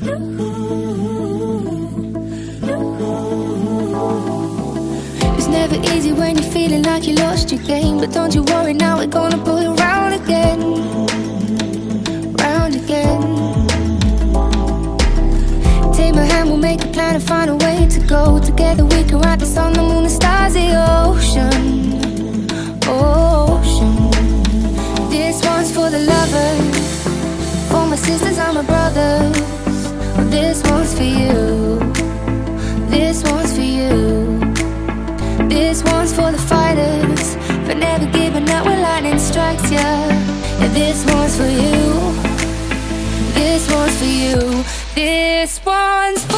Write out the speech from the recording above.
It's never easy when you're feeling like you lost your game. But don't you worry, now we're gonna pull it round again. Round again. Take my hand, we'll make a plan and find a way to go. Together we can ride the sun, the moon, the stars, the ocean. Ocean. This one's for the lovers. For my sisters and my brothers. This one's for you. This one's for you. This one's for the fighters, for never giving up when lightning strikes ya. This one's for you. This one's for you. This one's for